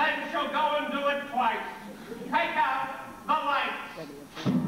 then she'll go and do it twice. Take out the lights.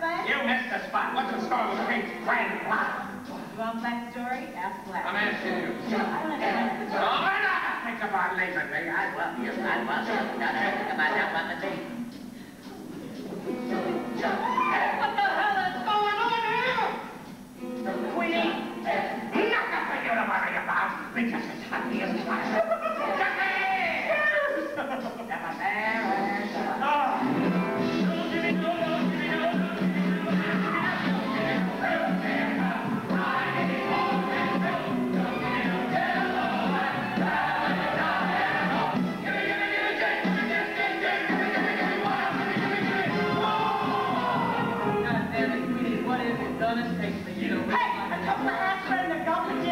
Fun. You missed the spot. What's the score with Kate's grand plot? You want Black's story? Ask Black. I'm asking you. I don't have to Oh, why not? Think about it later, baby. I love you. I love you. Gotta think about that one today. What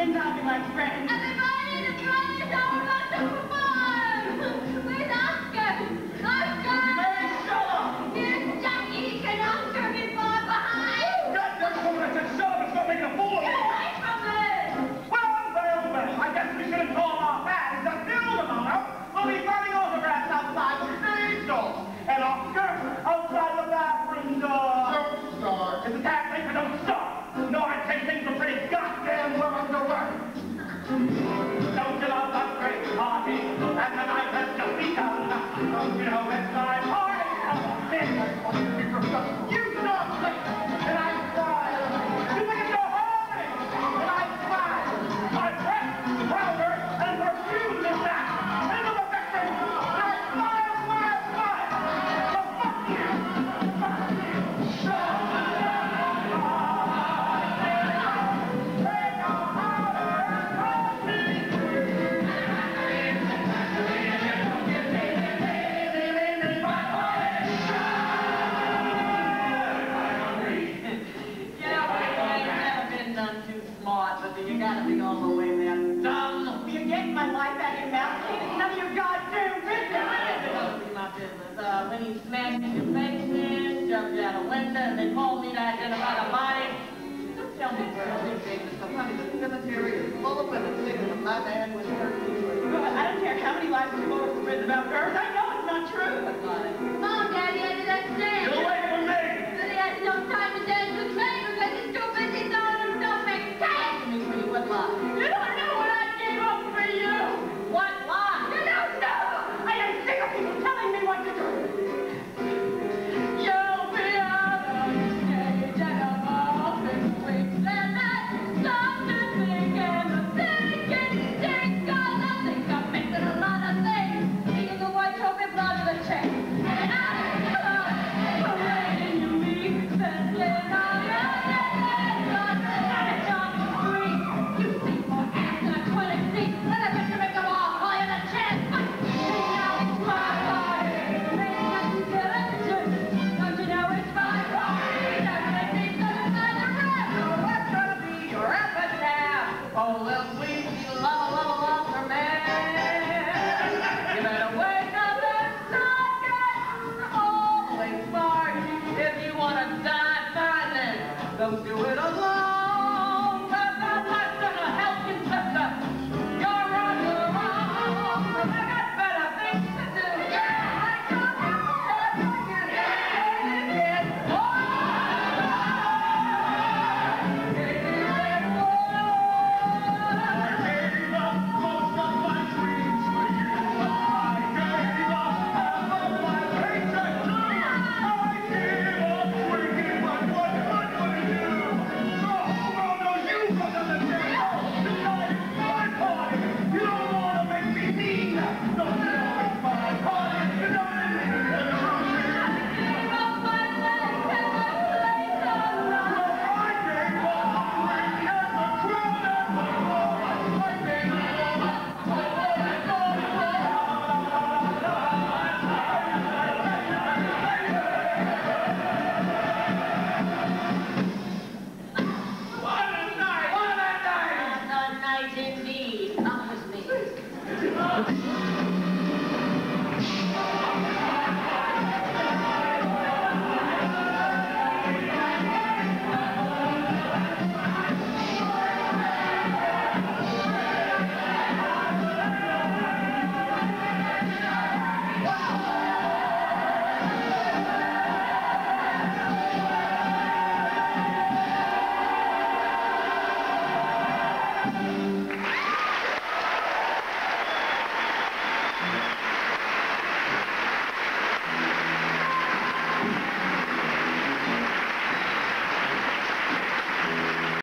and I'll be like friends. Don't too smart, but you gotta be all the way there. Dumb. You're getting my life out of your mouth. It's none of your goddamn business. It'll be my business. Uh, when he smashed your face in, jumped out a window, and they called me to identify the body. Tell me, Shirley Jameson, honey, the cemetery is full of women singing of my man with her I don't care how many lies have written about girls. I know it's not true.